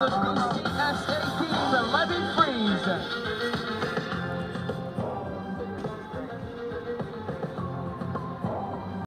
Team 11